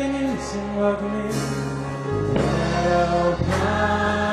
is ugly. Help, welcome.